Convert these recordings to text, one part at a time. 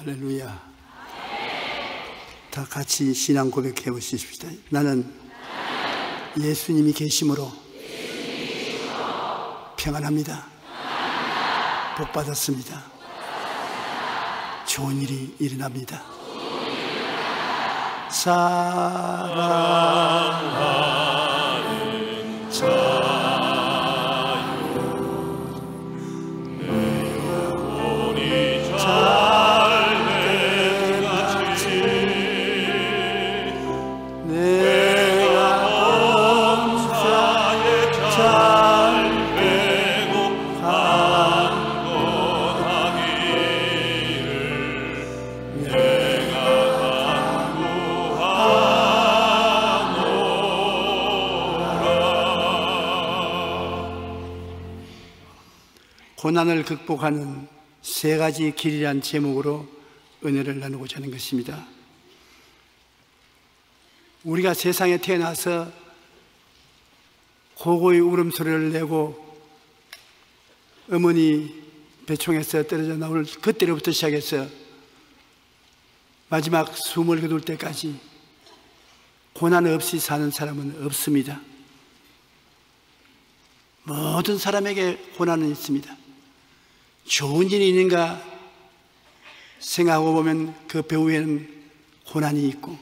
할렐루야. 다 같이 신앙 고백해 보십시다. 나는 예수님이 계심으로 평안합니다. 복 받았습니다. 좋은 일이 일어납니다. 사랑하는 고난을 극복하는 세 가지 길이란 제목으로 은혜를 나누고자 하는 것입니다. 우리가 세상에 태어나서 고고의 울음소리를 내고 어머니 배총에서 떨어져 나올 그때로부터 시작해서 마지막 숨을 거둘 때까지 고난 없이 사는 사람은 없습니다. 모든 사람에게 고난은 있습니다. 좋은 일이 있는가 생각하고 보면 그 배후에는 고난이 있고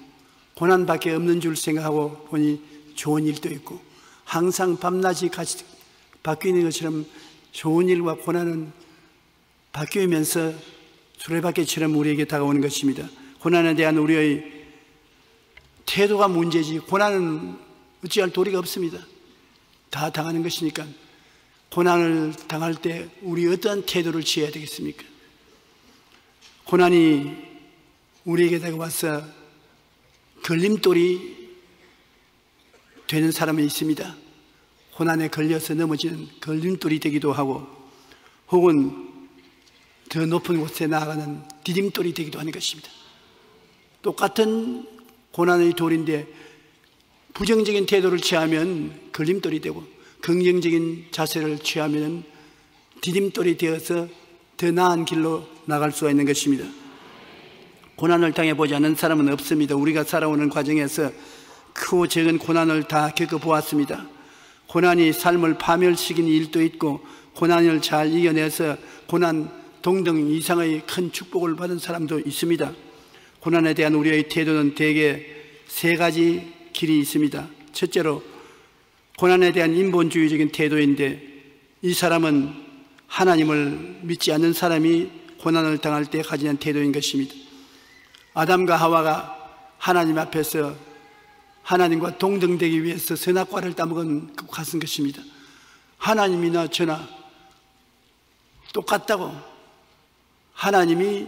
고난밖에 없는 줄 생각하고 보니 좋은 일도 있고 항상 밤낮이 같이 바뀌는 것처럼 좋은 일과 고난은 바뀌면서 수레바퀴처럼 우리에게 다가오는 것입니다. 고난에 대한 우리의 태도가 문제지 고난은 어찌할 도리가 없습니다. 다 당하는 것이니까 고난을 당할 때 우리 어떤 태도를 취해야 되겠습니까? 고난이 우리에게 다가와서 걸림돌이 되는 사람이 있습니다. 고난에 걸려서 넘어지는 걸림돌이 되기도 하고 혹은 더 높은 곳에 나아가는 디딤돌이 되기도 하는 것입니다. 똑같은 고난의 돌인데 부정적인 태도를 취하면 걸림돌이 되고 긍정적인 자세를 취하면 디딤돌이 되어서 더 나은 길로 나갈 수가 있는 것입니다. 고난을 당해보지 않은 사람은 없습니다. 우리가 살아오는 과정에서 크고 적은 고난을 다 겪어보았습니다. 고난이 삶을 파멸시키는 일도 있고 고난을 잘 이겨내서 고난 동등 이상의 큰 축복을 받은 사람도 있습니다. 고난에 대한 우리의 태도는 대개 세 가지 길이 있습니다. 첫째로 고난에 대한 인본주의적인 태도인데 이 사람은 하나님을 믿지 않는 사람이 고난을 당할 때 가지는 태도인 것입니다. 아담과 하와가 하나님 앞에서 하나님과 동등되기 위해서 선악과를 따먹은 그 같은 것입니다. 하나님이나 저나 똑같다고 하나님이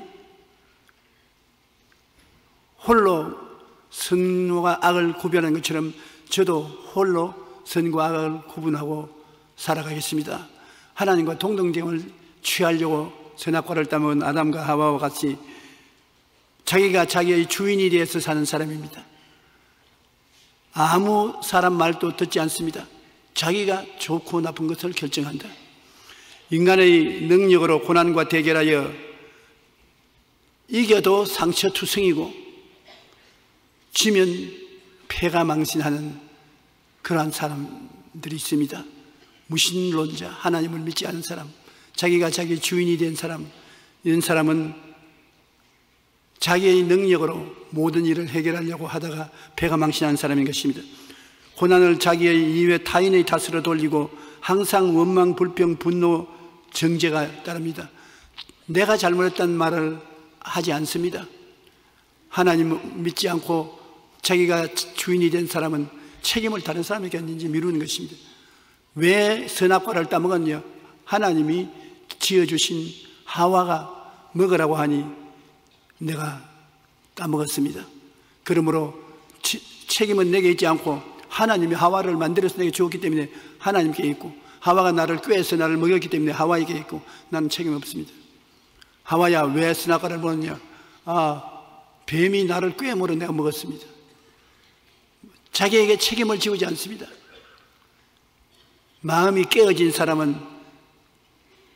홀로 선과 악을 구별하는 것처럼 저도 홀로 선과 악을 구분하고 살아가겠습니다. 하나님과 동등됨을 취하려고 선악과를 따먹은 아담과 하와와 같이 자기가 자기의 주인이 되어서 사는 사람입니다. 아무 사람 말도 듣지 않습니다. 자기가 좋고 나쁜 것을 결정한다. 인간의 능력으로 고난과 대결하여 이겨도 상처투성이고 지면 폐가 망신하는 그러한 사람들이 있습니다. 무신론자, 하나님을 믿지 않은 사람, 자기가 자기 주인이 된 사람, 이런 사람은 자기의 능력으로 모든 일을 해결하려고 하다가 배가 망신한 사람인 것입니다. 고난을 자기의 이외 타인의 탓으로 돌리고 항상 원망, 불평, 분노, 정죄가 따릅니다. 내가 잘못했다는 말을 하지 않습니다. 하나님 믿지 않고 자기가 주인이 된 사람은 책임을 다른 사람에게 했는지 미루는 것입니다. 왜 선악과를 따먹었냐? 하나님이 지어주신 하와가 먹으라고 하니 내가 따먹었습니다. 그러므로 책임은 내게 있지 않고 하나님이 하와를 만들어서 내게 주었기 때문에 하나님께 있고 하와가 나를 꾀해서 나를 먹였기 때문에 하와에게 있고 나는 책임 없습니다. 하와야 왜 선악과를 먹었냐? 아 뱀이 나를 꾀물어 내가 먹었습니다. 자기에게 책임을 지우지 않습니다. 마음이 깨어진 사람은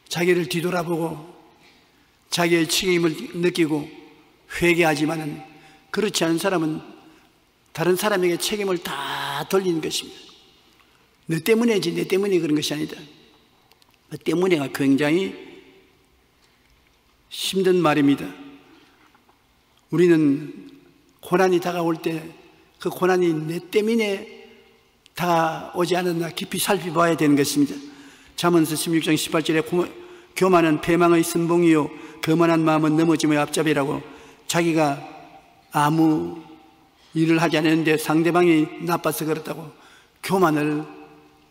자기를 뒤돌아보고 자기의 책임을 느끼고 회개하지만은 그렇지 않은 사람은 다른 사람에게 책임을 다 돌리는 것입니다. 너 때문에지, 내 때문에 그런 것이 아니다. 그 때문에가 굉장히 힘든 말입니다. 우리는 고난이 다가올 때 그 고난이 내 때문에 다 오지 않았나 깊이 살펴봐야 되는 것입니다. 잠언서 16장 18절에 교만은 패망의 선봉이요 거만한 마음은 넘어짐의 앞잡이라고 자기가 아무 일을 하지 않았는데 상대방이 나빠서 그렇다고 교만을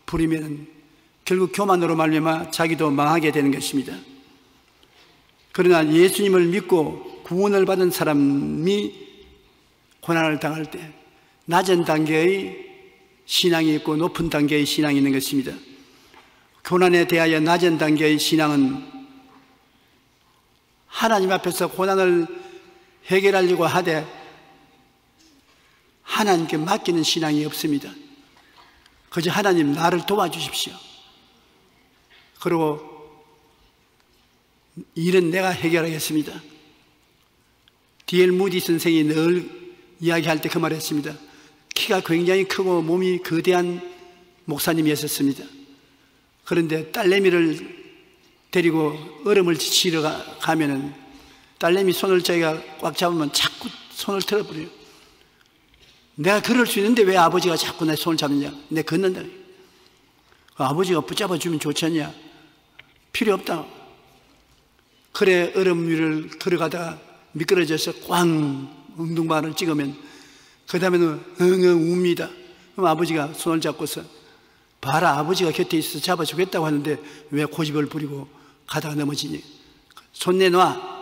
부리면 결국 교만으로 말미암아 자기도 망하게 되는 것입니다. 그러나 예수님을 믿고 구원을 받은 사람이 고난을 당할 때 낮은 단계의 신앙이 있고 높은 단계의 신앙이 있는 것입니다. 고난에 대하여 낮은 단계의 신앙은 하나님 앞에서 고난을 해결하려고 하되 하나님께 맡기는 신앙이 없습니다. 그저 하나님 나를 도와주십시오. 그리고 일은 내가 해결하겠습니다. 디엘 무디 선생이 늘 이야기할 때 그 말을 했습니다. 키가 굉장히 크고 몸이 거대한 목사님이었습니다. 그런데 딸내미를 데리고 얼음을 치러 가면은 딸내미 손을 자기가 꽉 잡으면 자꾸 손을 틀어버려요. 내가 그럴 수 있는데 왜 아버지가 자꾸 내 손을 잡느냐? 내 걷는다. 그 아버지가 붙잡아 주면 좋지 않냐? 필요 없다. 그래 얼음 위를 걸어가다가 미끄러져서 꽝 엉뚱발을 찍으면 그 다음에는 응응 웁니다. 그럼 아버지가 손을 잡고서 봐라 아버지가 곁에 있어 잡아주겠다고 하는데 왜 고집을 부리고 가다가 넘어지니 손 내놔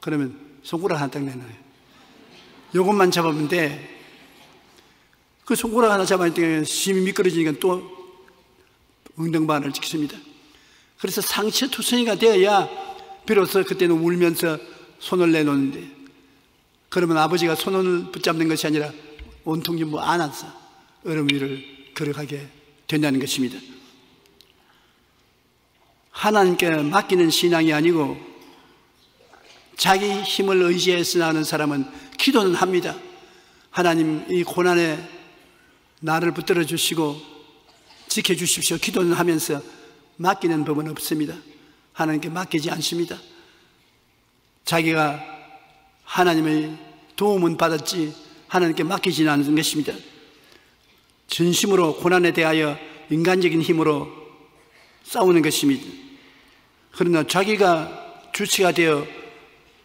그러면 손가락 하나 딱 내놔요 요것만 잡으면 돼그 손가락 하나 잡아니까 심이 미끄러지니까 또 엉덩반을 찍습니다. 그래서 상처 투성이가 되어야 비로소 그때는 울면서 손을 내놓는데 그러면 아버지가 손을 붙잡는 것이 아니라 온통 전부 안아서 얼음 위를 걸어가게 된다는 것입니다. 하나님께 맡기는 신앙이 아니고 자기 힘을 의지해서 나가는 사람은 기도는 합니다. 하나님 이 고난에 나를 붙들어 주시고 지켜 주십시오. 기도는 하면서 맡기는 법은 없습니다. 하나님께 맡기지 않습니다. 자기가 하나님의 도움은 받았지 하나님께 맡기지는 않는 것입니다. 진심으로 고난에 대하여 인간적인 힘으로 싸우는 것입니다. 그러나 자기가 주체가 되어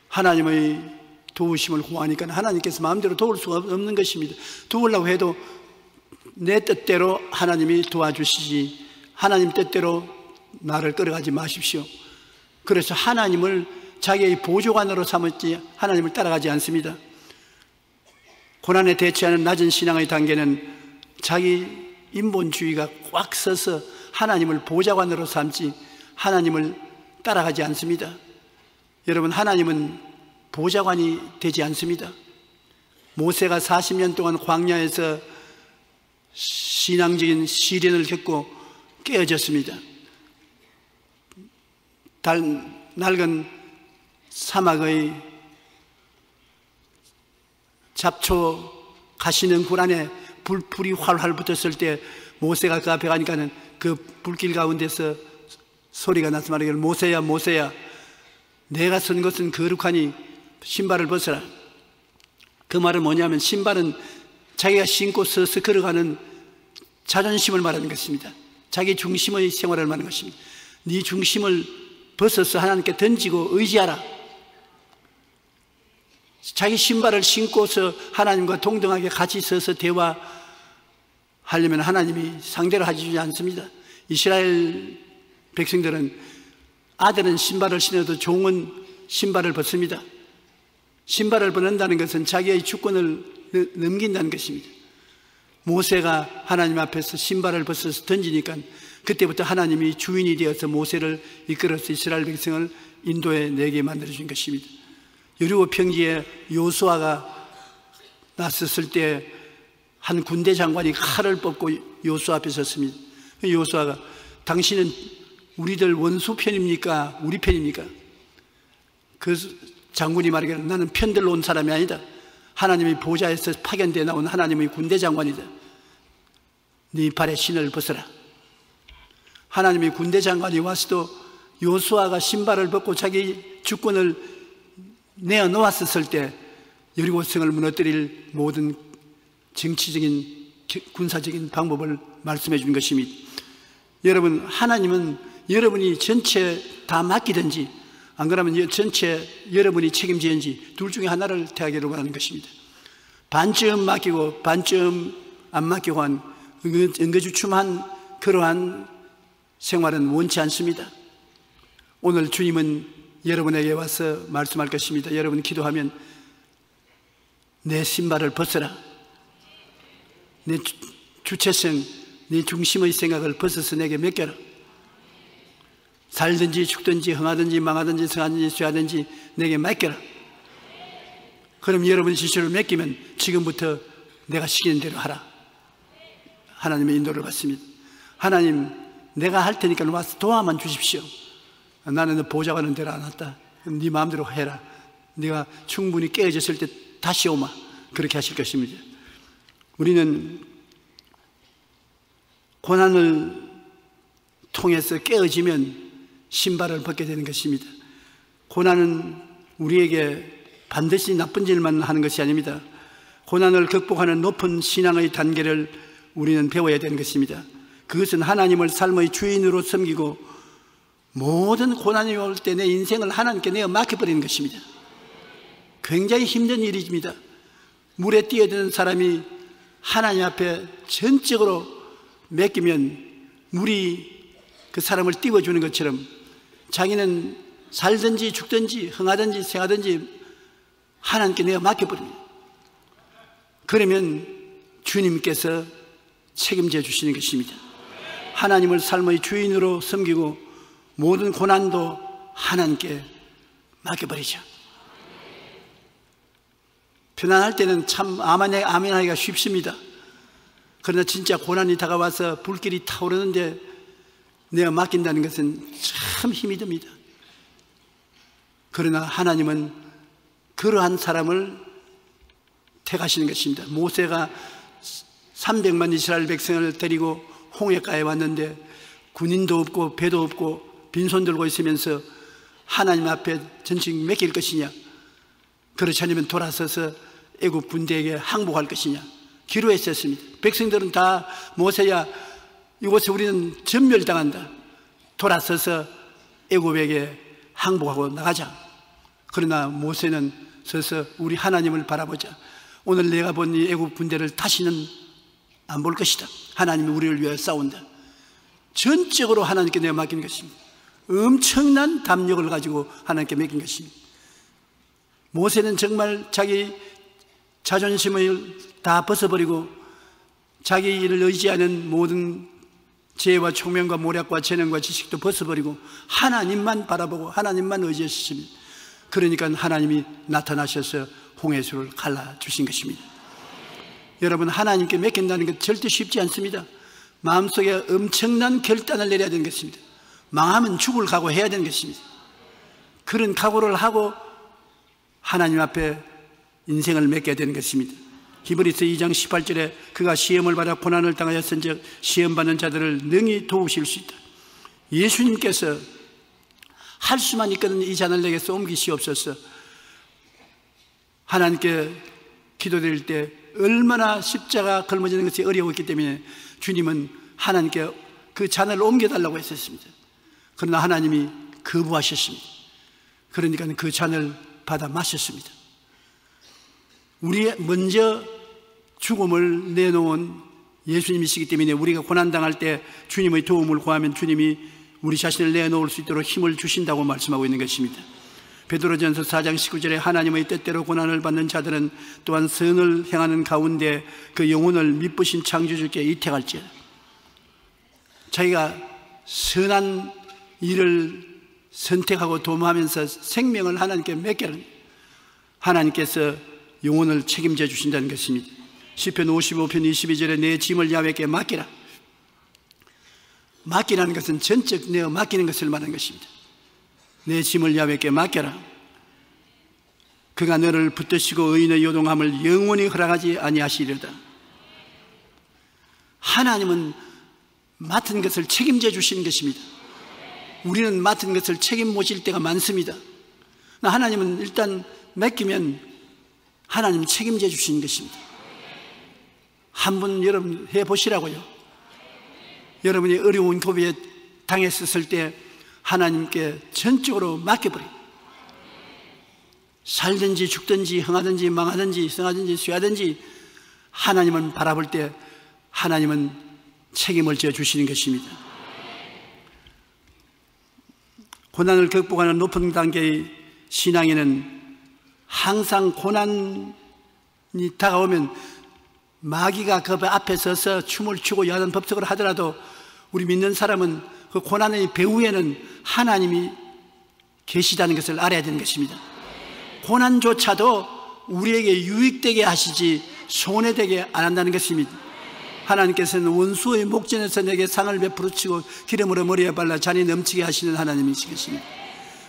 하나님의 도우심을 구하니까 하나님께서 마음대로 도울 수가 없는 것입니다. 도우려고 해도 내 뜻대로 하나님이 도와주시지 하나님 뜻대로 나를 끌어가지 마십시오. 그래서 하나님을 자기의 보조관으로 삼았지 하나님을 따라가지 않습니다. 고난에 대처하는 낮은 신앙의 단계는 자기 인본주의가 꽉 서서 하나님을 보좌관으로 삼지 하나님을 따라가지 않습니다. 여러분 하나님은 보좌관이 되지 않습니다. 모세가 40년 동안 광야에서 신앙적인 시련을 겪고 깨어졌습니다. 달, 낡은 사막의 잡초 가시는 굴 안에 불풀이 활활 붙었을 때 모세가 그 앞에 가니까는 그 불길 가운데서 소리가 나서 말하기를 모세야 모세야 내가 선 것은 거룩하니 신발을 벗어라 그 말은 뭐냐면 신발은 자기가 신고 서서 걸어가는 자존심을 말하는 것입니다. 자기 중심의 생활을 말하는 것입니다. 네 중심을 벗어서 하나님께 던지고 의지하라. 자기 신발을 신고서 하나님과 동등하게 같이 서서 대화하려면 하나님이 상대를 하지 않습니다. 이스라엘 백성들은 아들은 신발을 신어도 종은 신발을 벗습니다. 신발을 벗는다는 것은 자기의 주권을 넘긴다는 것입니다. 모세가 하나님 앞에서 신발을 벗어서 던지니까 그때부터 하나님이 주인이 되어서 모세를 이끌어서 이스라엘 백성을 인도에 내게 만들어 준 것입니다. 여리고 평지에 요수아가 났었을 때 한 군대 장관이 칼을 뽑고 요수 앞에 섰습니다. 요수아가 당신은 우리들 원수 편입니까? 우리 편입니까? 그 장군이 말하기를 나는 편들러 온 사람이 아니다. 하나님이 보좌에서 파견되어 나온 하나님의 군대 장관이다. 네 발에 신을 벗어라. 하나님이 군대 장관이 와서도 요수아가 신발을 벗고 자기 주권을 내어 놓았었을 때 여리고성을 무너뜨릴 모든 정치적인 군사적인 방법을 말씀해 준 것입니다. 여러분 하나님은 여러분이 전체 다 맡기든지 안 그러면 전체 여러분이 책임지는지 둘 중에 하나를 택하기를 원하는 것입니다. 반쯤 맡기고 반쯤 안 맡기고 한 은거주춤한 그러한 생활은 원치 않습니다. 오늘 주님은 여러분에게 와서 말씀할 것입니다. 여러분 기도하면 내 신발을 벗어라. 내 주체성, 내 중심의 생각을 벗어서 내게 맡겨라. 살든지 죽든지 흥하든지 망하든지 성하든지 쇠하든지 내게 맡겨라. 그럼 여러분 지시를 맡기면 지금부터 내가 시키는 대로 하라. 하나님의 인도를 받습니다. 하나님, 내가 할 테니까 와서 도와만 주십시오. 나는 보좌 가는 대로 안 왔다. 네 마음대로 해라. 네가 충분히 깨어졌을 때 다시 오마. 그렇게 하실 것입니다. 우리는 고난을 통해서 깨어지면 신발을 벗게 되는 것입니다. 고난은 우리에게 반드시 나쁜 일만 하는 것이 아닙니다. 고난을 극복하는 높은 신앙의 단계를 우리는 배워야 되는 것입니다. 그것은 하나님을 삶의 주인으로 섬기고 모든 고난이 올 때 내 인생을 하나님께 내어 맡겨버리는 것입니다. 굉장히 힘든 일입니다. 물에 뛰어드는 사람이 하나님 앞에 전적으로 맡기면 물이 그 사람을 띄워주는 것처럼 자기는 살든지 죽든지 흥하든지 생하든지 하나님께 내가 맡겨버립니다. 그러면 주님께서 책임져 주시는 것입니다. 하나님을 삶의 주인으로 섬기고 모든 고난도 하나님께 맡겨버리죠. 편안할 때는 참 아멘하기가 쉽습니다. 그러나 진짜 고난이 다가와서 불길이 타오르는데 내가 맡긴다는 것은 참 힘이 듭니다. 그러나 하나님은 그러한 사람을 택하시는 것입니다. 모세가 300만 이스라엘 백성을 데리고 홍해가에 왔는데 군인도 없고 배도 없고 빈손 들고 있으면서 하나님 앞에 전직 맡길 것이냐 그렇지 않으면 돌아서서 애굽 군대에게 항복할 것이냐 기로했었습니다. 백성들은 다 모세야 이곳에 우리는 전멸당한다. 돌아서서 애굽에게 항복하고 나가자. 그러나 모세는 서서 우리 하나님을 바라보자. 오늘 내가 본 이 애굽 군대를 다시는 안 볼 것이다. 하나님이 우리를 위하여 싸운다. 전적으로 하나님께 내가 맡긴 것입니다. 엄청난 담력을 가지고 하나님께 맡긴 것입니다. 모세는 정말 자기 자존심을 다 벗어버리고 자기를 의지하는 모든 지혜와 총명과 모략과 재능과 지식도 벗어버리고 하나님만 바라보고 하나님만 의지했습니다. 그러니까 하나님이 나타나셔서 홍해수를 갈라주신 것입니다. 여러분 하나님께 맡긴다는 것 절대 쉽지 않습니다. 마음속에 엄청난 결단을 내려야 되는 것입니다. 망하면 죽을 각오해야 되는 것입니다. 그런 각오를 하고 하나님 앞에 인생을 맺게 되는 것입니다. 히브리서 2장 18절에 그가 시험을 받아 고난을 당하였은즉 시험 받는 자들을 능히 도우실 수 있다. 예수님께서 할 수만 있거든 이 잔을 내게서 옮기시옵소서. 하나님께 기도드릴 때 얼마나 십자가 걸머지는 것이 어려웠기 때문에 주님은 하나님께 그 잔을 옮겨달라고 했었습니다. 그러나 하나님이 거부하셨습니다. 그러니까 그 잔을 받아 마셨습니다. 우리 먼저 죽음을 내놓은 예수님이시기 때문에 우리가 고난당할 때 주님의 도움을 구하면 주님이 우리 자신을 내놓을 수 있도록 힘을 주신다고 말씀하고 있는 것입니다. 베드로전서 4장 19절에 하나님의 뜻대로 고난을 받는 자들은 또한 선을 행하는 가운데 그 영혼을 미쁘신 창조주께 이택할지어다. 자기가 선한 일을 선택하고 도모하면서 생명을 하나님께 맡겨는 하나님께서 영혼을 책임져 주신다는 것입니다. 10편 55편 22절에 내 짐을 야외께 맡기라. 맡기라는 것은 전적 내어 맡기는 것을 말하는 것입니다. 내 짐을 야외께 맡겨라. 그가 너를 붙드시고 의인의 요동함을 영원히 허락하지 아니하시려다. 하나님은 맡은 것을 책임져 주시는 것입니다. 우리는 맡은 것을 책임 못질 때가 많습니다. 하나님은 일단 맡기면 하나님 책임져 주시는 것입니다. 한번 여러분 해 보시라고요. 여러분이 어려운 고비에 당했었을 때 하나님께 전적으로 맡겨버려. 살든지 죽든지 흥하든지 망하든지 성하든지 쇠하든지 하나님을 바라볼 때 하나님은 책임을 져 주시는 것입니다. 고난을 극복하는 높은 단계의 신앙에는 항상 고난이 다가오면 마귀가 그 앞에 서서 춤을 추고 여하는 법석을 하더라도 우리 믿는 사람은 그 고난의 배후에는 하나님이 계시다는 것을 알아야 되는 것입니다. 고난조차도 우리에게 유익되게 하시지 손해되게 안 한다는 것입니다. 하나님께서는 원수의 목전에서 내게 상을 베풀어 치고 기름으로 머리에 발라 잔이 넘치게 하시는 하나님이시겠습니다.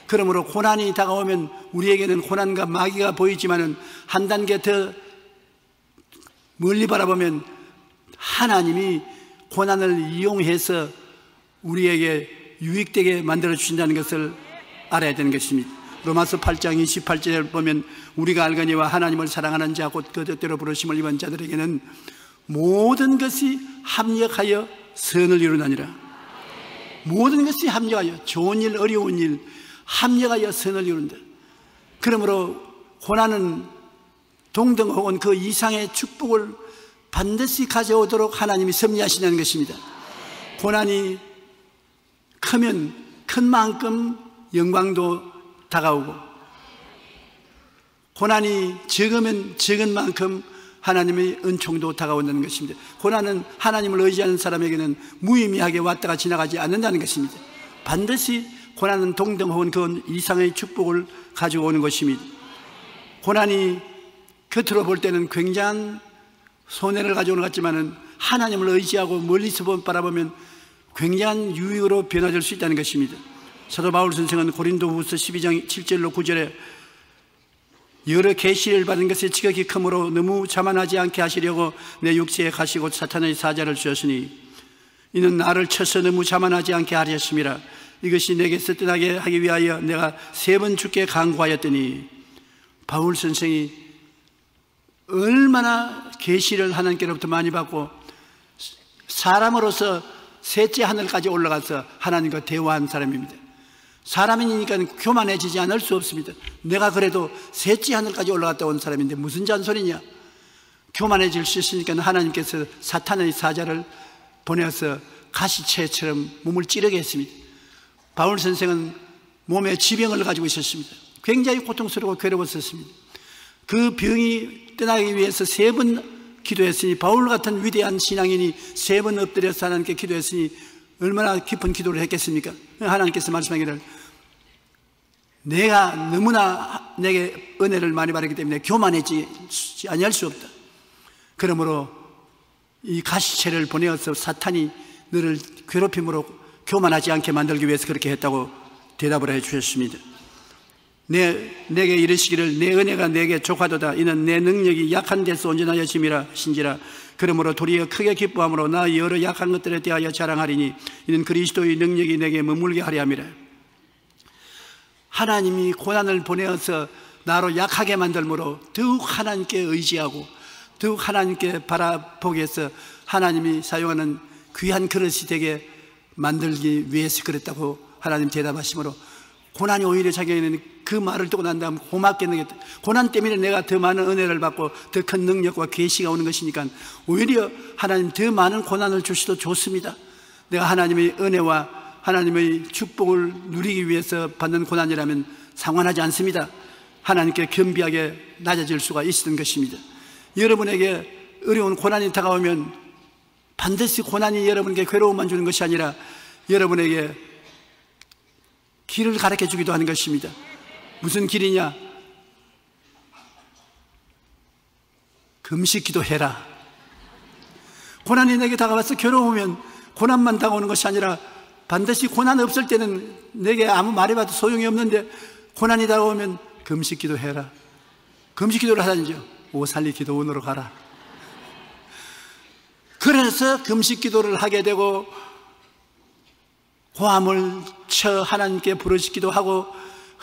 그러므로 고난이 다가오면 우리에게는 고난과 마귀가 보이지만은 한 단계 더 멀리 바라보면 하나님이 고난을 이용해서 우리에게 유익되게 만들어 주신다는 것을 알아야 되는 것입니다. 로마서 8장 28절을 보면 우리가 알거니와 하나님을 사랑하는 자곧그 뜻대로 부르심을 입은 자들에게는 모든 것이 합력하여 선을 이루나니라. 모든 것이 합력하여 좋은 일, 어려운 일 합력하여 선을 이룬다. 그러므로 고난은 동등 혹은 그 이상의 축복을 반드시 가져오도록 하나님이 섭리하시는 것입니다. 고난이 크면 큰 만큼 영광도 다가오고 고난이 적으면 적은 만큼 하나님의 은총도 다가온다는 것입니다. 고난은 하나님을 의지하는 사람에게는 무의미하게 왔다가 지나가지 않는다는 것입니다. 반드시 고난은 동등 혹은 그 이상의 축복을 가지고 오는 것입니다. 고난이 겉으로 볼 때는 굉장한 손해를 가져오는 것 같지만은 하나님을 의지하고 멀리서 바라보면 굉장한 유익으로 변화될 수 있다는 것입니다. 사도 바울 선생은 고린도 후서 12장 7절로 9절에 여러 계시를 받은 것이 지극히 크므로 너무 자만하지 않게 하시려고 내 육체에 가시고 사탄의 사자를 주셨으니 이는 나를 쳐서 너무 자만하지 않게 하셨습니다. 이것이 내게서 떠나게 하기 위하여 내가 세 번 죽게 강구하였더니 바울 선생이 얼마나 계시를 하나님께로부터 많이 받고 사람으로서 셋째 하늘까지 올라가서 하나님과 대화한 사람입니다. 사람이니까 교만해지지 않을 수 없습니다. 내가 그래도 셋째 하늘까지 올라갔다 온 사람인데 무슨 잔소리냐? 교만해질 수 있으니까 하나님께서 사탄의 사자를 보내서 가시채처럼 몸을 찌르게 했습니다. 바울 선생은 몸에 지병을 가지고 있었습니다. 굉장히 고통스럽고 괴로웠었습니다. 그 병이 떠나기 위해서 세 번 기도했으니 바울 같은 위대한 신앙인이 세 번 엎드려서 하나님께 기도했으니 얼마나 깊은 기도를 했겠습니까? 하나님께서 말씀하기를 내가 너무나 내게 은혜를 많이 받았기 때문에 교만해지 아니할 수 없다. 그러므로 이 가시체를 보내어서 사탄이 너를 괴롭힘으로 교만하지 않게 만들기 위해서 그렇게 했다고 대답을 해 주셨습니다. 내, 내게 이르시기를 내 은혜가 내게 족하도다. 이는 내 능력이 약한 데서 온전하여 짐이라 신지라. 그러므로 도리어 크게 기뻐함으로 나 여러 약한 것들에 대하여 자랑하리니 이는 그리스도의 능력이 내게 머물게 하려 함이라. 하나님이 고난을 보내어서 나로 약하게 만들므로 더욱 하나님께 의지하고 더욱 하나님께 바라보기 위해서 하나님이 사용하는 귀한 그릇이 되게 만들기 위해서 그랬다고 하나님 대답하시므로 고난이 오히려 자기에게는 그 말을 듣고 난 다음 고맙겠는 게 고난 때문에 내가 더 많은 은혜를 받고 더 큰 능력과 계시가 오는 것이니까 오히려 하나님 더 많은 고난을 주시도 좋습니다. 내가 하나님의 은혜와 하나님의 축복을 누리기 위해서 받는 고난이라면 상관하지 않습니다. 하나님께 겸비하게 낮아질 수가 있는 것입니다. 여러분에게 어려운 고난이 다가오면 반드시 고난이 여러분에게 괴로움만 주는 것이 아니라 여러분에게 길을 가르쳐 주기도 하는 것입니다. 무슨 길이냐? 금식 기도해라. 고난이 내게 다가와서 괴로우면 고난만 다가오는 것이 아니라 반드시 고난 없을 때는 내게 아무 말해봐도 소용이 없는데 고난이 다가오면 금식 기도해라. 금식 기도를 하다니죠. 오살리 기도원으로 가라. 그래서 금식 기도를 하게 되고 고함을 쳐 하나님께 부르짖기도 하고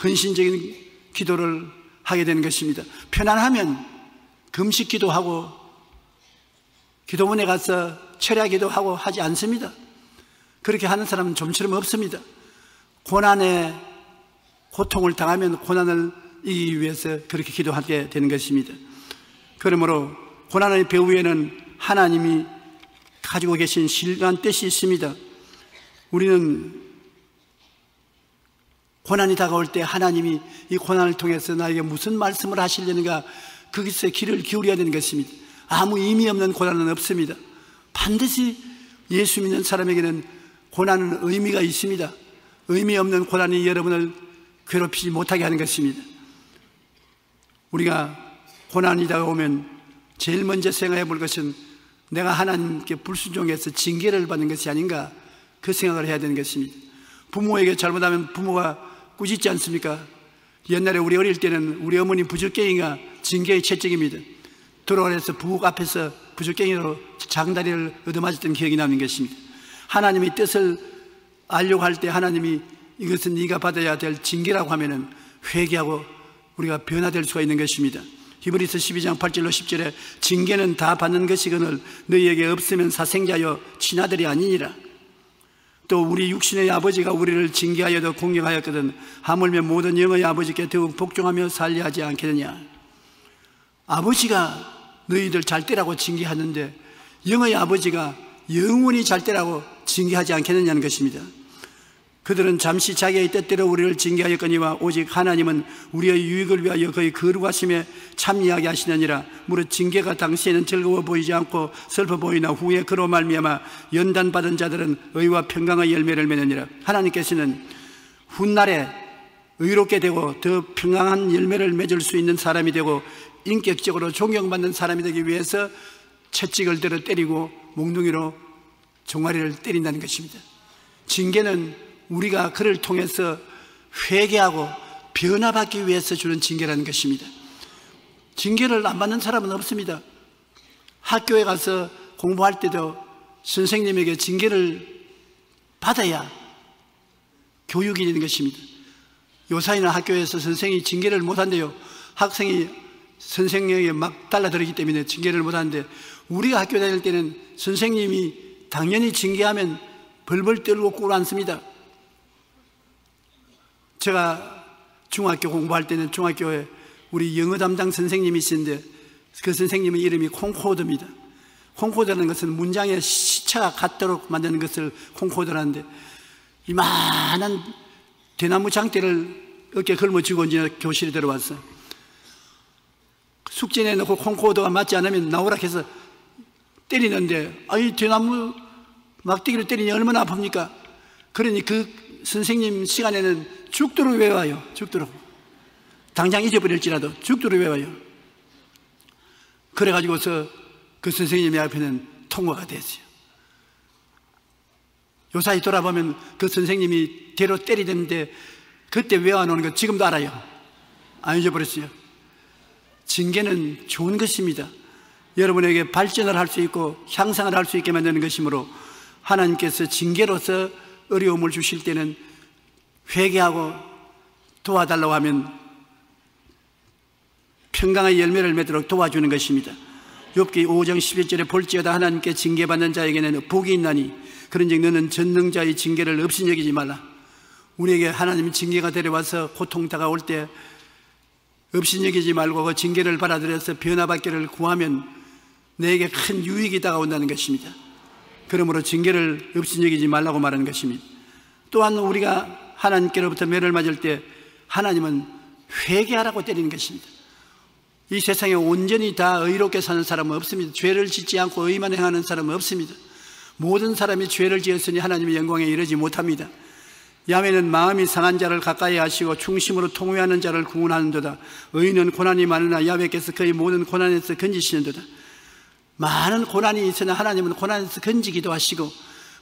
헌신적인 기도를 하게 되는 것입니다. 편안하면 금식 기도하고 기도문에 가서 철야 기도 하고 하지 않습니다. 그렇게 하는 사람은 좀처럼 없습니다. 고난에 고통을 당하면 고난을 이기기 위해서 그렇게 기도하게 되는 것입니다. 그러므로 고난의 배후에는 하나님이 가지고 계신 신령한 뜻이 있습니다. 우리는 고난이 다가올 때 하나님이 이 고난을 통해서 나에게 무슨 말씀을 하시려는가 거기서 귀를 기울여야 되는 것입니다. 아무 의미 없는 고난은 없습니다. 반드시 예수 믿는 사람에게는 고난은 의미가 있습니다. 의미 없는 고난이 여러분을 괴롭히지 못하게 하는 것입니다. 우리가 고난이 다가오면 제일 먼저 생각해 볼 것은 내가 하나님께 불순종해서 징계를 받는 것이 아닌가 그 생각을 해야 되는 것입니다. 부모에게 잘못하면 부모가 꾸짖지 않습니까? 옛날에 우리 어릴 때는 우리 어머니 부적갱이가 징계의 채찍입니다. 돌아가서 부엌 앞에서 부적갱이로 장다리를 얻어맞았던 기억이 나는 것입니다. 하나님의 뜻을 알려고 할 때 하나님이 이것은 네가 받아야 될 징계라고 하면은 회개하고 우리가 변화될 수가 있는 것입니다. 히브리서 12장 8절로 10절에 징계는 다 받는 것이거늘 너희에게 없으면 사생자여 친아들이 아니니라. 또 우리 육신의 아버지가 우리를 징계하여도 공경하였거든 하물며 모든 영의 아버지께 더욱 복종하며 살려하지 않겠느냐? 아버지가 너희들 잘 때라고 징계하는데 영의 아버지가 영원히 잘 때라고 징계하지 않겠느냐는 것입니다 그들은 잠시 자기의 뜻대로 우리를 징계하였거니와 오직 하나님은 우리의 유익을 위하여 거의 거룩하심에 참여하게 하시느니라. 무릇 징계가 당시에는 즐거워 보이지 않고 슬퍼 보이나 후에 그로 말미암아 연단받은 자들은 의와 평강의 열매를 맺느니라. 하나님께서는 훗날에 의롭게 되고 더 평강한 열매를 맺을 수 있는 사람이 되고 인격적으로 존경받는 사람이 되기 위해서 채찍을 들어 때리고 몽둥이로 종아리를 때린다는 것입니다. 징계는 우리가 그를 통해서 회개하고 변화받기 위해서 주는 징계라는 것입니다. 징계를 안 받는 사람은 없습니다. 학교에 가서 공부할 때도 선생님에게 징계를 받아야 교육이 되는 것입니다. 요사이나 학교에서 선생이 징계를 못한대요. 학생이 선생님에게 막 달라들기 때문에 징계를 못하는데 우리가 학교 다닐 때는 선생님이 당연히 징계하면 벌벌 떨고 꿇어 앉습니다. 제가 중학교 공부할 때는 중학교에 우리 영어 담당 선생님이 있었는데 그 선생님의 이름이 콩코드입니다. 콩코드라는 것은 문장에 시차가 같도록 만드는 것을 콩코드라는데 이만한 대나무 장대를 어깨에 걸머쥐고 이제 교실에 들어왔어. 숙제 내놓고 콩코드가 맞지 않으면 나오라 해서 때리는데 아이 대나무 막대기를 때리니 얼마나 아픕니까? 그러니 그 선생님 시간에는 죽도록 외워요. 죽도록. 당장 잊어버릴지라도 죽도록 외워요. 그래가지고서 그 선생님의 앞에는 통과가 됐어요. 요사이 돌아보면 그 선생님이 대로 때리던데 그때 외워놓은 거 지금도 알아요. 안 잊어버렸어요. 징계는 좋은 것입니다. 여러분에게 발전을 할 수 있고 향상을 할 수 있게 만드는 것이므로 하나님께서 징계로서 어려움을 주실 때는 회개하고 도와달라고 하면 평강의 열매를 맺도록 도와주는 것입니다. 욥기 5장 11절에 볼지어다 하나님께 징계받는 자에게는 복이 있나니 그런즉 너는 전능자의 징계를 없인 여기지 말라. 우리에게 하나님이 징계가 데려와서 고통 다가올 때 없인 여기지 말고 그 징계를 받아들여서 변화받기를 구하면 내게 큰 유익이 다가온다는 것입니다. 그러므로 징계를 없인 여기지 말라고 말하는 것입니다. 또한 우리가 하나님께로부터 매를 맞을 때 하나님은 회개하라고 때리는 것입니다. 이 세상에 온전히 다 의롭게 사는 사람은 없습니다. 죄를 짓지 않고 의만 행하는 사람은 없습니다. 모든 사람이 죄를 지었으니 하나님의 영광에 이르지 못합니다. 야매는 마음이 상한 자를 가까이 하시고 중심으로 통회하는 자를 구원하는도다. 의인은 고난이 많으나 야외께서 그의 모든 고난에서 건지시는도다. 많은 고난이 있으나 하나님은 고난에서 건지기도 하시고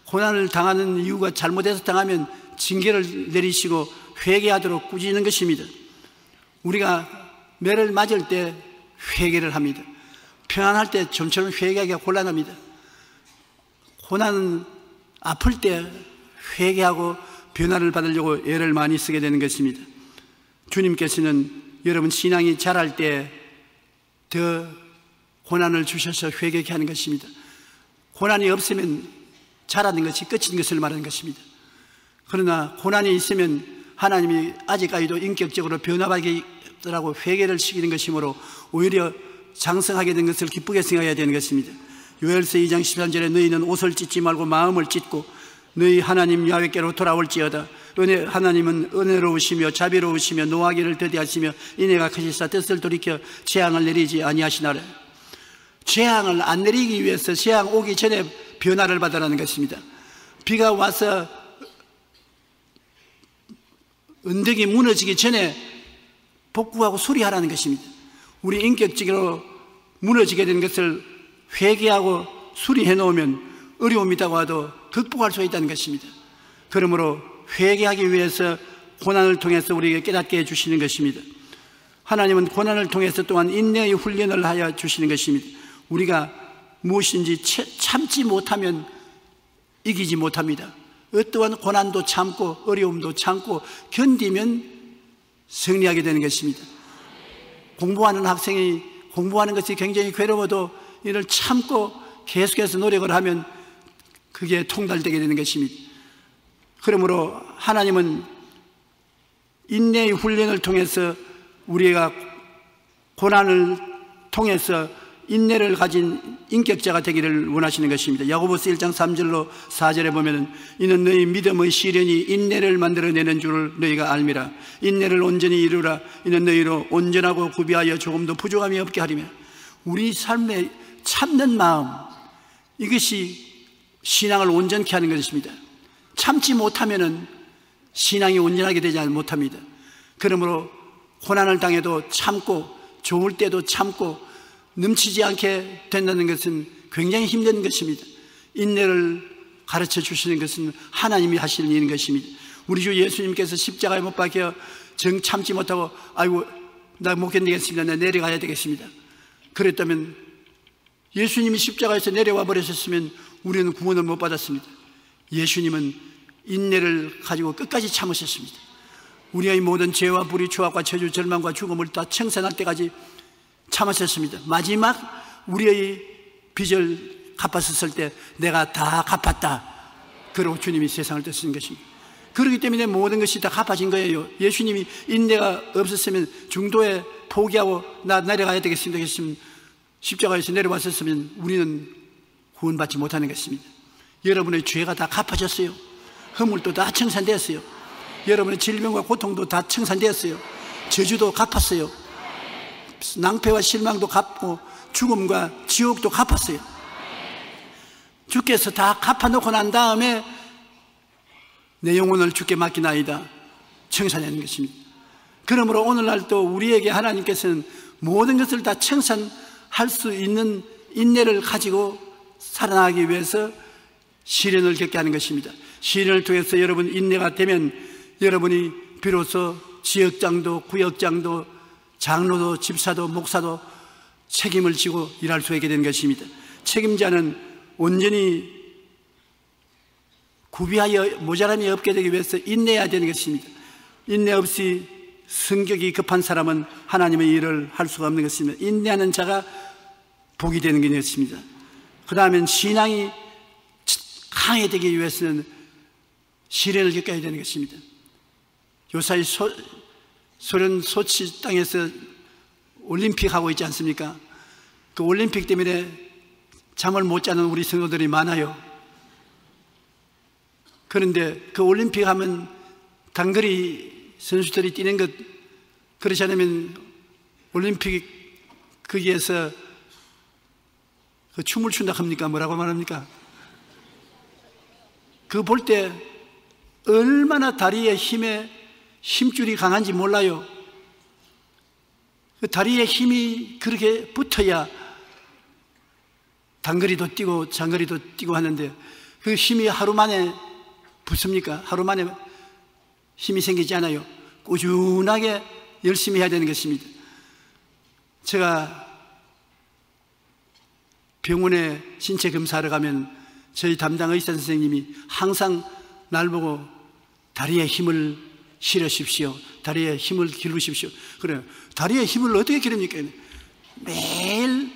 고난을 당하는 이유가 잘못해서 당하면 징계를 내리시고 회개하도록 꾸짖는 것입니다. 우리가 매를 맞을 때 회개를 합니다. 평안할 때 좀처럼 회개하기가 곤란합니다. 고난은 아플 때 회개하고 변화를 받으려고 애를 많이 쓰게 되는 것입니다. 주님께서는 여러분 신앙이 자랄 때 더 고난을 주셔서 회개케 하는 것입니다. 고난이 없으면 자라는 것이 끝인 것을 말하는 것입니다. 그러나 고난이 있으면 하나님이 아직까지도 인격적으로 변화하기라고 회개를 시키는 것이므로 오히려 장성하게 된 것을 기쁘게 생각해야 되는 것입니다. 요엘서 2장 13절에 너희는 옷을 찢지 말고 마음을 찢고 너희 하나님 야훼께로 돌아올지어다. 은혜 하나님은 은혜로우시며 자비로우시며 노하기를 더디하시며 인애가 크시사 뜻을 돌이켜 재앙을 내리지 아니하시나라 재앙을 안 내리기 위해서 재앙 오기 전에 변화를 받아라는 것입니다. 비가 와서 언덕이 무너지기 전에 복구하고 수리하라는 것입니다 우리 인격적으로 무너지게 된 것을 회개하고 수리해 놓으면 어려움이 있다고 하도 극복할 수 있다는 것입니다. 그러므로 회개하기 위해서 고난을 통해서 우리에게 깨닫게 해주시는 것입니다. 하나님은 고난을 통해서 또한 인내의 훈련을 하여 주시는 것입니다. 우리가 무엇인지 참지 못하면 이기지 못합니다. 어떠한 고난도 참고 어려움도 참고 견디면 승리하게 되는 것입니다. 공부하는 학생이 공부하는 것이 굉장히 괴로워도 이를 참고 계속해서 노력을 하면 그게 통달되게 되는 것입니다. 그러므로 하나님은 인내의 훈련을 통해서 우리가 고난을 통해서 인내를 가진 인격자가 되기를 원하시는 것입니다. 야고보스 1장 3절로 4절에 보면은 이는 너희 믿음의 시련이 인내를 만들어내는 줄을 너희가 알미라. 인내를 온전히 이루라. 이는 너희로 온전하고 구비하여 조금도 부족함이 없게 하리며 우리 삶에 참는 마음 이것이 신앙을 온전케 하는 것입니다. 참지 못하면은 신앙이 온전하게 되지 못합니다. 그러므로 고난을 당해도 참고 좋을 때도 참고 넘치지 않게 된다는 것은 굉장히 힘든 것입니다. 인내를 가르쳐 주시는 것은 하나님이 하시는 일인 것입니다. 우리 주 예수님께서 십자가에 못 박혀 정 참지 못하고 아이고 나 못 견디겠습니다. 나 내려가야 되겠습니다. 그랬다면 예수님이 십자가에서 내려와 버렸었으면 우리는 구원을 못 받았습니다. 예수님은 인내를 가지고 끝까지 참으셨습니다. 우리의 모든 죄와 불의, 추악과 저주, 절망과 죽음을 다 청산할 때까지 참으셨습니다. 마지막 우리의 빚을 갚았을 때 내가 다 갚았다. 그러고 주님이 세상을 떠신 것입니다. 그렇기 때문에 모든 것이 다 갚아진 거예요. 예수님이 인내가 없었으면 중도에 포기하고 나 내려가야 되겠습니다. 했으면 십자가에서 내려왔었으면 우리는 구원받지 못하는 것입니다. 여러분의 죄가 다 갚아졌어요. 허물도 다 청산되었어요. 여러분의 질병과 고통도 다 청산되었어요. 저주도 갚았어요. 낭패와 실망도 갚고 죽음과 지옥도 갚았어요. 주께서 다 갚아놓고 난 다음에 내 영혼을 주께 맡기나이다. 청산하는 것입니다. 그러므로 오늘날 또 우리에게 하나님께서는 모든 것을 다 청산할 수 있는 인내를 가지고 살아나기 위해서 시련을 겪게 하는 것입니다. 시련을 통해서 여러분 인내가 되면 여러분이 비로소 지역장도 구역장도 장로도 집사도 목사도 책임을 지고 일할 수 있게 된 것입니다. 책임자는 온전히 구비하여 모자람이 없게 되기 위해서 인내해야 되는 것입니다. 인내 없이 성격이 급한 사람은 하나님의 일을 할 수가 없는 것입니다. 인내하는 자가 복이 되는 것입니다. 그 다음엔 신앙이 강해되기 위해서는 시련을 겪어야 되는 것입니다. 요사이 소, 소련 소치 땅에서 올림픽 하고 있지 않습니까? 그 올림픽 때문에 잠을 못 자는 우리 성도들이 많아요. 그런데 그 올림픽 하면 단거리 선수들이 뛰는 것, 그렇지 않으면 올림픽 거기에서 그 춤을 춘다 합니까? 뭐라고 말합니까? 그 볼 때 얼마나 다리의 힘에 힘줄이 강한지 몰라요. 그 다리의 힘이 그렇게 붙어야 단거리도 뛰고 장거리도 뛰고 하는데 그 힘이 하루 만에 붙습니까? 하루 만에 힘이 생기지 않아요. 꾸준하게 열심히 해야 되는 것입니다. 제가 병원에 신체 검사하러 가면 저희 담당 의사 선생님이 항상 날 보고 다리에 힘을 실으십시오. 다리에 힘을 기르십시오. 그래요. 다리에 힘을 어떻게 기릅니까? 매일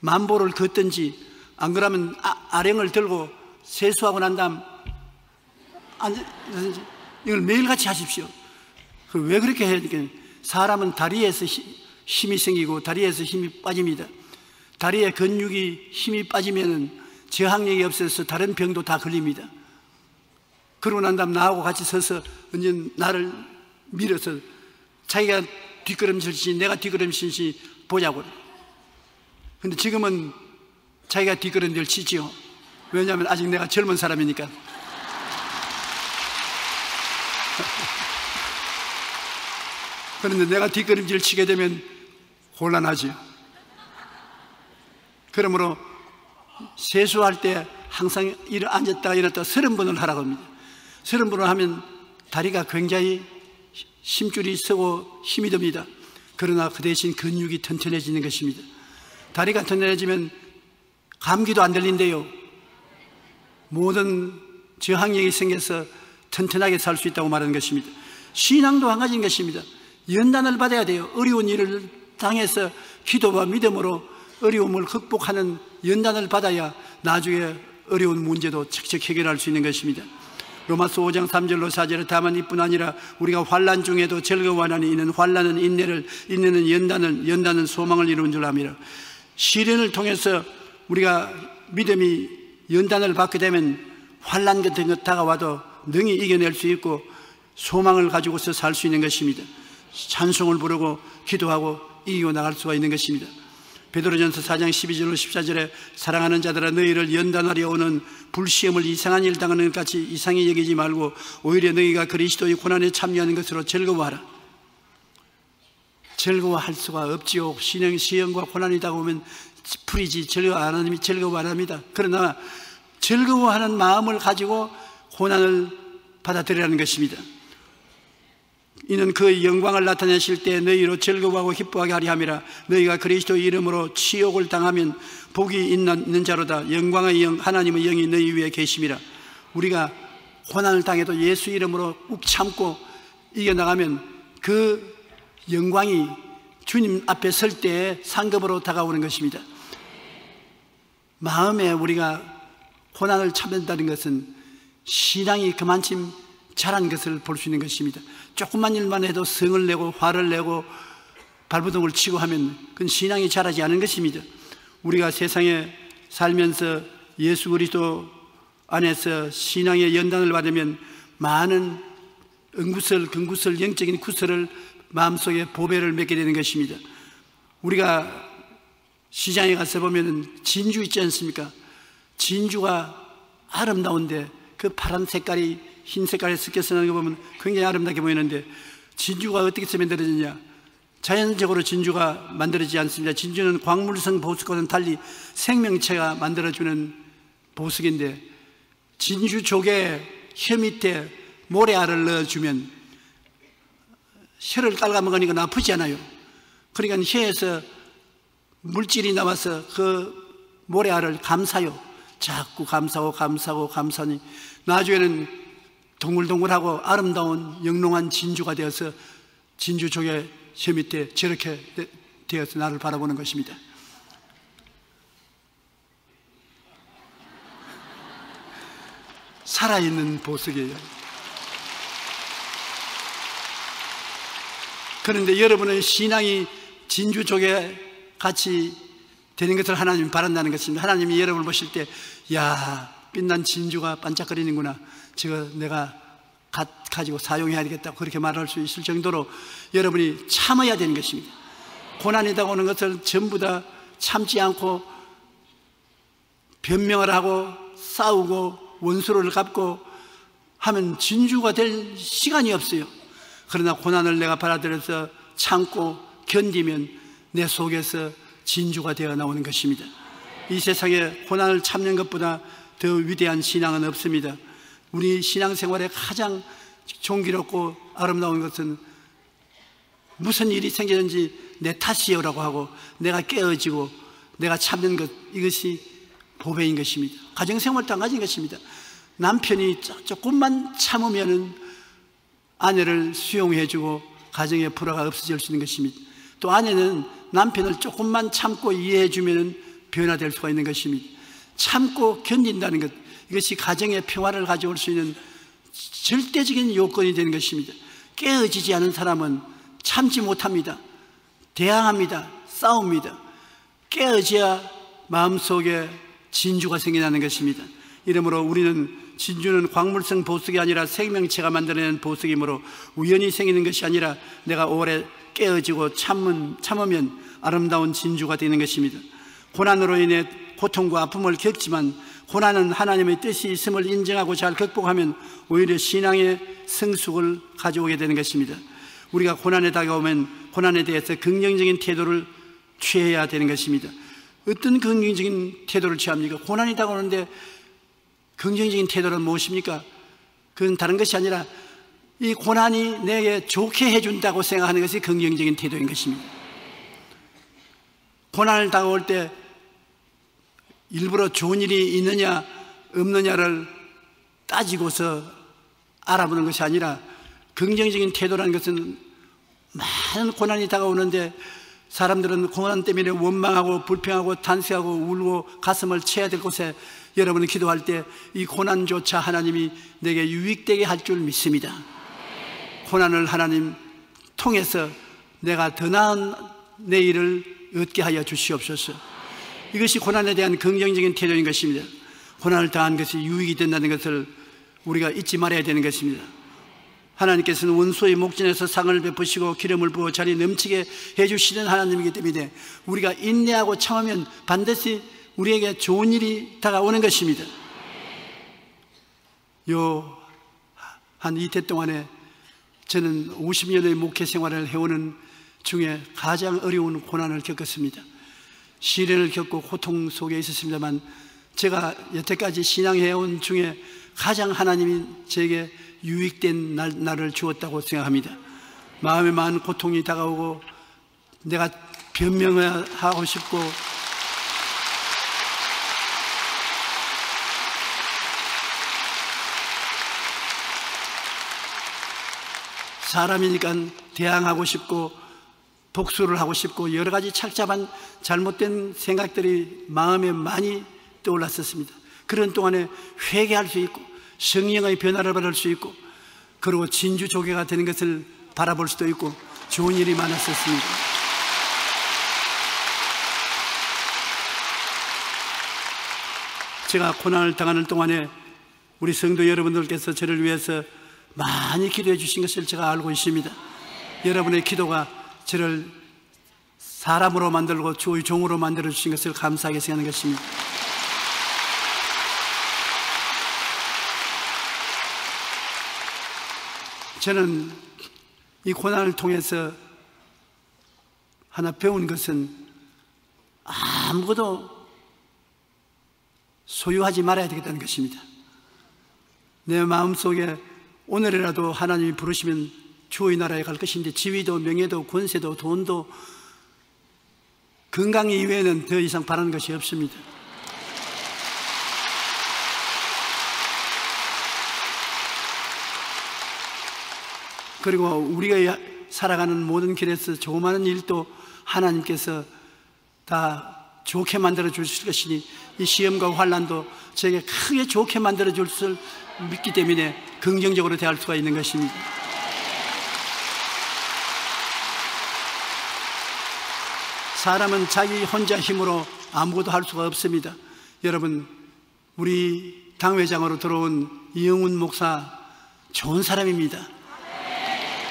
만보를 걷든지 안 그러면 아, 령을 들고 세수하고 난 다음 앉든지 이걸 매일같이 하십시오. 그왜 그렇게 해야 되니까 사람은 다리에서 힘이 생기고 다리에서 힘이 빠집니다. 다리에 근육이 힘이 빠지면 저항력이 없어서 다른 병도 다 걸립니다. 그러고 난 다음 나하고 같이 서서 언제 나를 밀어서 자기가 뒷걸음질지 내가 뒷걸음질지 보자고. 근데 지금은 자기가 뒷걸음질 치지요. 왜냐하면 아직 내가 젊은 사람이니까. 그런데 내가 뒷걸음질 치게 되면 곤란하지. 그러므로 세수할 때 항상 일 앉았다가 일어났다 서른 번을 하라고 합니다. 서른 번을 하면 다리가 굉장히 힘줄이 서고 힘이 듭니다. 그러나 그 대신 근육이 튼튼해지는 것입니다. 다리가 튼튼해지면 감기도 안 들린대요. 모든 저항력이 생겨서 튼튼하게 살 수 있다고 말하는 것입니다. 신앙도 한 가지인 것입니다. 연단을 받아야 돼요. 어려운 일을 당해서 기도와 믿음으로 어려움을 극복하는 연단을 받아야 나중에 어려운 문제도 척척 해결할 수 있는 것입니다. 로마서 5장 3절로 4절에 다만 이뿐 아니라 우리가 환란 중에도 즐거워하니 이는 환란은 인내를 인내는 연단을 연단은 소망을 이루는 줄 압니다. 시련을 통해서 우리가 믿음이 연단을 받게 되면 환란 같은 것 다가와도 능히 이겨낼 수 있고 소망을 가지고서 살 수 있는 것입니다. 찬송을 부르고 기도하고 이기고 나갈 수가 있는 것입니다. 베드로전서 4장 12절로 14절에 사랑하는 자들아 너희를 연단하려 오는 불시험을 이상한 일 당하는 것 같이 이상히 여기지 말고 오히려 너희가 그리스도의 고난에 참여하는 것으로 즐거워하라. 즐거워할 수가 없지요. 신형 시험과 고난이다 보면 풀이지 즐거워 안 하나님이 즐거워 안 합니다. 그러나 즐거워하는 마음을 가지고 고난을 받아들이라는 것입니다. 이는 그의 영광을 나타내실 때 너희로 즐거워하고 기뻐하게 하리 함이라. 너희가 그리스도 이름으로 치욕을 당하면 복이 있는 자로다. 영광의 영 하나님의 영이 너희 위에 계심이라. 우리가 고난을 당해도 예수 이름으로 욱 참고 이겨나가면 그 영광이 주님 앞에 설때 상급으로 다가오는 것입니다. 마음에 우리가 고난을 참는다는 것은 신앙이 그만큼 자란 것을 볼 수 있는 것입니다 조금만 일만 해도 성을 내고 화를 내고 발부동을 치고 하면 그건 신앙이 자라지 않은 것입니다. 우리가 세상에 살면서 예수 그리스도 안에서 신앙의 연단을 받으면 많은 은구설, 근구설, 영적인 구설을 마음속에 보배를 맺게 되는 것입니다. 우리가 시장에 가서 보면 진주 있지 않습니까? 진주가 아름다운데 그 파란 색깔이 흰 색깔에 섞여서 나는 거 보면 굉장히 아름답게 보이는데 진주가 어떻게 만들어지냐? 자연적으로 진주가 만들어지지 않습니다. 진주는 광물성 보석과는 달리 생명체가 만들어주는 보석인데 진주 쪽에 혀 밑에 모래알을 넣어주면 혀를 깔아먹으니까 나쁘지 않아요. 그러니까 혀에서 물질이 나와서 그 모래알을 감사요. 자꾸 감사하고 감사하고 감사니 나중에는 동글동글하고 아름다운 영롱한 진주가 되어서 진주 쪽에 혀 밑에 저렇게 되어서 나를 바라보는 것입니다. 살아있는 보석이에요. 그런데 여러분의 신앙이 진주 쪽에 같이 되는 것을 하나님이 바란다는 것입니다. 하나님이 여러분을 보실 때, 야, 빛난 진주가 반짝거리는구나. 저거 내가 가, 가지고 사용해야 되겠다 그렇게 말할 수 있을 정도로 여러분이 참아야 되는 것입니다. 고난이 다오는 것을 전부 다 참지 않고 변명을 하고 싸우고 원수를 갚고 하면 진주가 될 시간이 없어요. 그러나 고난을 내가 받아들여서 참고 견디면 내 속에서 진주가 되어 나오는 것입니다. 이 세상에 고난을 참는 것보다 더 위대한 신앙은 없습니다. 우리 신앙생활에 가장 존귀롭고 아름다운 것은 무슨 일이 생기는지 내 탓이요라고 하고 내가 깨어지고 내가 참는 것 이것이 보배인 것입니다. 가정생활도 한 가지인 것입니다. 남편이 조금만 참으면은 아내를 수용해주고 가정의 불화가 없어질 수 있는 것입니다. 또 아내는 남편을 조금만 참고 이해해주면 변화될 수가 있는 것입니다. 참고 견딘다는 것 이것이 가정의 평화를 가져올 수 있는 절대적인 요건이 되는 것입니다. 깨어지지 않은 사람은 참지 못합니다. 대항합니다. 싸웁니다. 깨어져야 마음속에 진주가 생겨나는 것입니다. 이러므로 우리는 진주는 광물성 보석이 아니라 생명체가 만들어낸 보석이므로 우연히 생기는 것이 아니라 내가 오래 깨어지고 참은, 참으면 아름다운 진주가 되는 것입니다. 고난으로 인해 고통과 아픔을 겪지만 고난은 하나님의 뜻이 있음을 인정하고 잘 극복하면 오히려 신앙의 성숙을 가져오게 되는 것입니다. 우리가 고난에 다가오면 고난에 대해서 긍정적인 태도를 취해야 되는 것입니다. 어떤 긍정적인 태도를 취합니까? 고난이 다가오는데 긍정적인 태도는 무엇입니까? 그건 다른 것이 아니라 이 고난이 내게 좋게 해준다고 생각하는 것이 긍정적인 태도인 것입니다. 고난을 다가올 때 일부러 좋은 일이 있느냐 없느냐를 따지고서 알아보는 것이 아니라 긍정적인 태도라는 것은 많은 고난이 다가오는데 사람들은 고난 때문에 원망하고 불평하고 탄식하고 울고 가슴을 채야 될 곳에 여러분이 기도할 때 이 고난조차 하나님이 내게 유익되게 할 줄 믿습니다. 고난을 하나님 통해서 내가 더 나은 내일을 얻게 하여 주시옵소서. 이것이 고난에 대한 긍정적인 태도인 것입니다. 고난을 당한 것이 유익이 된다는 것을 우리가 잊지 말아야 되는 것입니다. 하나님께서는 원수의 목전에서 상을 베푸시고 기름을 부어 자리 넘치게 해주시는 하나님이기 때문에 우리가 인내하고 참으면 반드시 우리에게 좋은 일이 다가오는 것입니다. 요 한 이태 동안에 저는 50년의 목회 생활을 해오는 중에 가장 어려운 고난을 겪었습니다. 시련을 겪고 고통 속에 있었습니다만 제가 여태까지 신앙해온 중에 가장 하나님이 제게 유익된 날, 날을 주었다고 생각합니다. 마음에 많은 고통이 다가오고 내가 변명을 하고 싶고 사람이니까 대항하고 싶고 복수를 하고 싶고 여러 가지 착잡한 잘못된 생각들이 마음에 많이 떠올랐었습니다. 그런 동안에 회개할 수 있고 성령의 변화를 받을 수 있고 그리고 진주 조개가 되는 것을 바라볼 수도 있고 좋은 일이 많았었습니다. 제가 고난을 당하는 동안에 우리 성도 여러분들께서 저를 위해서 많이 기도해 주신 것을 제가 알고 있습니다. 여러분의 기도가 저를 사람으로 만들고 주의 종으로 만들어 주신 것을 감사하게 생각하는 것입니다. 저는 이 고난을 통해서 하나 배운 것은 아무것도 소유하지 말아야 되겠다는 것입니다. 내 마음속에 오늘이라도 하나님이 부르시면 주의 나라에 갈 것인데 지위도 명예도 권세도 돈도 건강 이외에는 더 이상 바라는 것이 없습니다. 그리고 우리가 살아가는 모든 길에서 조그마한 일도 하나님께서 다 좋게 만들어 주실 것이니 이 시험과 환란도 저에게 크게 좋게 만들어 줄 줄 믿기 때문에 긍정적으로 대할 수가 있는 것입니다. 사람은 자기 혼자 힘으로 아무것도 할 수가 없습니다. 여러분, 우리 당회장으로 들어온 이영훈 목사 좋은 사람입니다.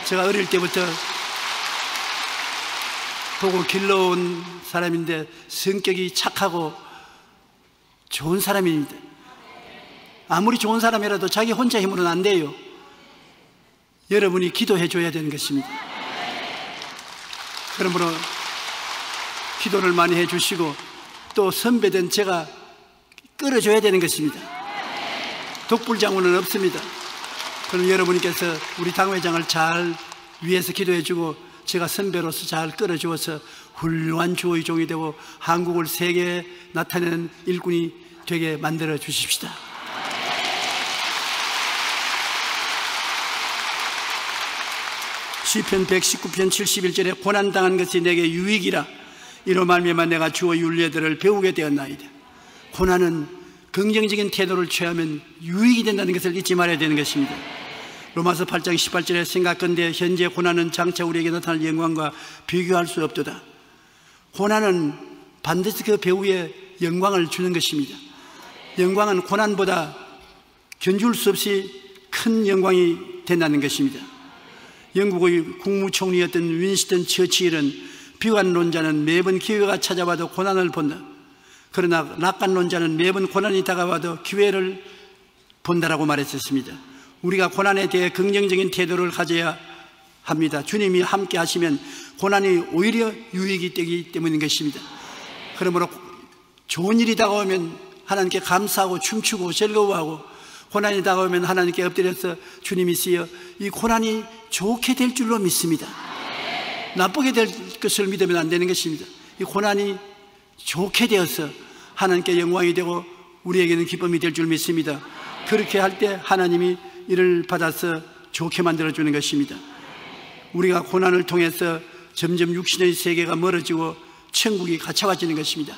제가 어릴 때부터 보고 길러온 사람인데 성격이 착하고 좋은 사람입니다. 아무리 좋은 사람이라도 자기 혼자 힘으로는 안 돼요. 여러분이 기도해 줘야 되는 것입니다. 그러므로 기도를 많이 해 주시고 또 선배된 제가 끌어줘야 되는 것입니다. 독불장군은 없습니다. 그럼 여러분께서 우리 당회장을 잘 위해서 기도해 주고 제가 선배로서 잘 끌어주어서 훌륭한 주의 종이 되고 한국을 세계에 나타내는 일꾼이 되게 만들어 주십시다. 시편 119편 71절에 고난당한 것이 내게 유익이라 이로 말미암아 내가 주어 윤례들을 배우게 되었나이다. 고난은 긍정적인 태도를 취하면 유익이 된다는 것을 잊지 말아야 되는 것입니다. 로마서 8장 18절에 생각건대 현재 고난은 장차 우리에게 나타날 영광과 비교할 수 없도다. 고난은 반드시 그 배우의 영광을 주는 것입니다. 영광은 고난보다 견줄 수 없이 큰 영광이 된다는 것입니다. 영국의 국무총리였던 윈스턴 처치일은 비관론자는 매번 기회가 찾아와도 고난을 본다. 그러나 낙관론자는 매번 고난이 다가와도 기회를 본다라고 말했었습니다. 우리가 고난에 대해 긍정적인 태도를 가져야 합니다. 주님이 함께 하시면 고난이 오히려 유익이 되기 때문인 것입니다. 그러므로 좋은 일이 다가오면 하나님께 감사하고 춤추고 즐거워하고 고난이 다가오면 하나님께 엎드려서 주님이 쓰여 이 고난이 좋게 될 줄로 믿습니다. 나쁘게 될 것을 믿으면 안 되는 것입니다. 이 고난이 좋게 되어서 하나님께 영광이 되고 우리에게는 기쁨이 될 줄 믿습니다. 그렇게 할 때 하나님이 이를 받아서 좋게 만들어 주는 것입니다. 우리가 고난을 통해서 점점 육신의 세계가 멀어지고 천국이 가차와지는 것입니다.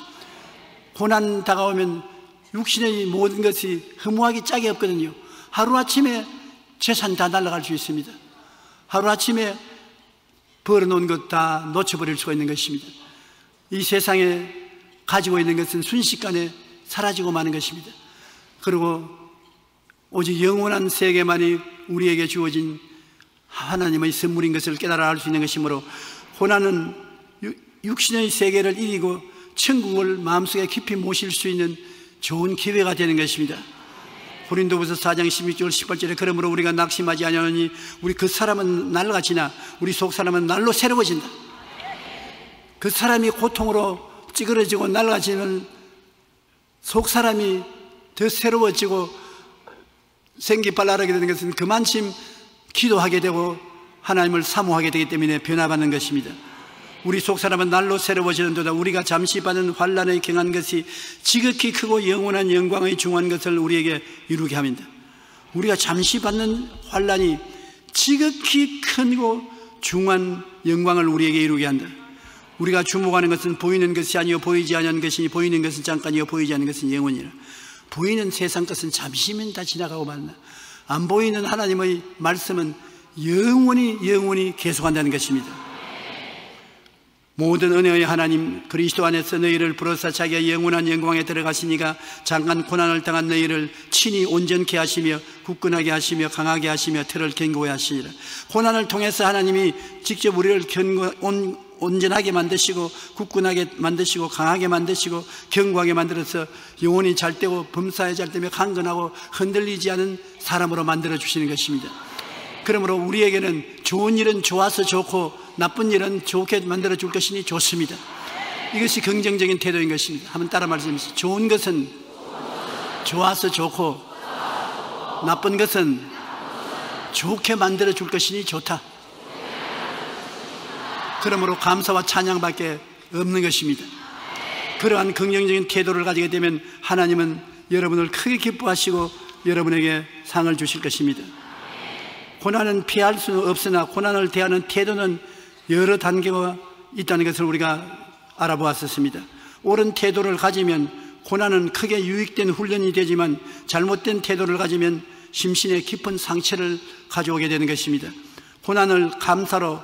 고난 다가오면 육신의 모든 것이 허무하기 짝이 없거든요. 하루아침에 재산 다 날아갈 수 있습니다. 하루아침에 벌어놓은 것 다 놓쳐버릴 수가 있는 것입니다. 이 세상에 가지고 있는 것은 순식간에 사라지고 마는 것입니다. 그리고 오직 영원한 세계만이 우리에게 주어진 하나님의 선물인 것을 깨달아 알 수 있는 것이므로 고난은 육신의 세계를 이기고 천국을 마음속에 깊이 모실 수 있는 좋은 기회가 되는 것입니다. 고린도부서 4장 16절 18절에 그러므로 우리가 낙심하지 아니하니 우리 그 사람은 날가지나 우리 속 사람은 날로 새로워진다. 그 사람이 고통으로 찌그러지고 날가지는 속 사람이 더 새로워지고 생기 발랄하게 되는 것은 그만큼 기도하게 되고 하나님을 사모하게 되기 때문에 변화받는 것입니다. 우리 속 사람은 날로 새로워지는도다 우리가 잠시 받은 환란에 경한 것이 지극히 크고 영원한 영광의 중한 것을 우리에게 이루게 합니다. 우리가 잠시 받는 환란이 지극히 크고 중한 영광을 우리에게 이루게 한다. 우리가 주목하는 것은 보이는 것이 아니요 보이지 않는 것이니 보이는 것은 잠깐이요 보이지 않는 것은 영원이라. 보이는 세상 것은 잠시면 다 지나가고 말나. 안 보이는 하나님의 말씀은 영원히 영원히 계속한다는 것입니다. 모든 은혜의 하나님 그리스도 안에서 너희를 불어서 자기의 영원한 영광에 들어가시니가 잠깐 고난을 당한 너희를 친히 온전케 하시며 굳건하게 하시며 강하게 하시며 틀을 견고히 하시니라. 고난을 통해서 하나님이 직접 우리를 견고, 온, 온전하게 만드시고 굳건하게 만드시고 강하게 만드시고 견고하게 만들어서 영혼이 잘 되고 범사에 잘 되며 강건하고 흔들리지 않은 사람으로 만들어 주시는 것입니다 그러므로 우리에게는 좋은 일은 좋아서 좋고 나쁜 일은 좋게 만들어 줄 것이니 좋습니다. 이것이 긍정적인 태도인 것입니다. 한번 따라 말씀해주세요. 좋은 것은 좋아서 좋고 나쁜 것은 좋게 만들어 줄 것이니 좋다. 그러므로 감사와 찬양밖에 없는 것입니다. 그러한 긍정적인 태도를 가지게 되면 하나님은 여러분을 크게 기뻐하시고 여러분에게 상을 주실 것입니다. 고난은 피할 수 없으나 고난을 대하는 태도는 여러 단계가 있다는 것을 우리가 알아보았었습니다. 옳은 태도를 가지면 고난은 크게 유익된 훈련이 되지만 잘못된 태도를 가지면 심신에 깊은 상처를 가져오게 되는 것입니다. 고난을 감사로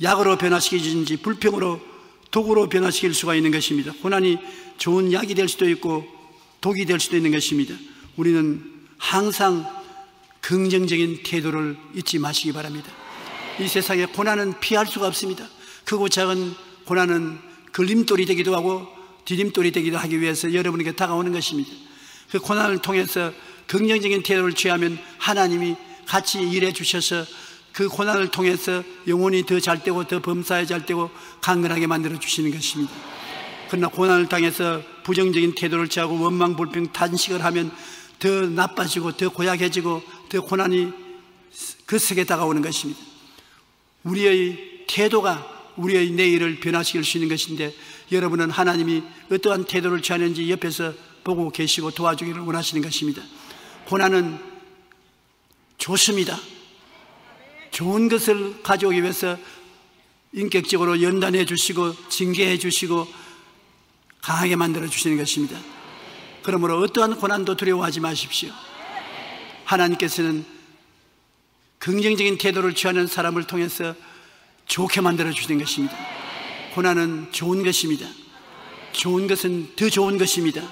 약으로 변화시키든지 불평으로 독으로 변화시킬 수가 있는 것입니다. 고난이 좋은 약이 될 수도 있고 독이 될 수도 있는 것입니다. 우리는 항상 긍정적인 태도를 잊지 마시기 바랍니다. 이 세상에 고난은 피할 수가 없습니다. 크고 작은 고난은 걸림돌이 되기도 하고 디딤돌이 되기도 하기 위해서 여러분에게 다가오는 것입니다. 그 고난을 통해서 긍정적인 태도를 취하면 하나님이 같이 일해 주셔서 그 고난을 통해서 영혼이 더 잘 되고 더 범사에 잘 되고 강건하게 만들어 주시는 것입니다. 그러나 고난을 당해서 부정적인 태도를 취하고 원망 불평 탄식을 하면 더 나빠지고 더 고약해지고 더 고난이 그 세게 다가오는 것입니다. 우리의 태도가 우리의 내일을 변화시킬 수 있는 것인데 여러분은 하나님이 어떠한 태도를 취하는지 옆에서 보고 계시고 도와주기를 원하시는 것입니다. 고난은 좋습니다. 좋은 것을 가져오기 위해서 인격적으로 연단해 주시고 징계해 주시고 강하게 만들어 주시는 것입니다. 그러므로 어떠한 고난도 두려워하지 마십시오. 하나님께서는 긍정적인 태도를 취하는 사람을 통해서 좋게 만들어 주시는 것입니다. 고난은 좋은 것입니다. 좋은 것은 더 좋은 것입니다.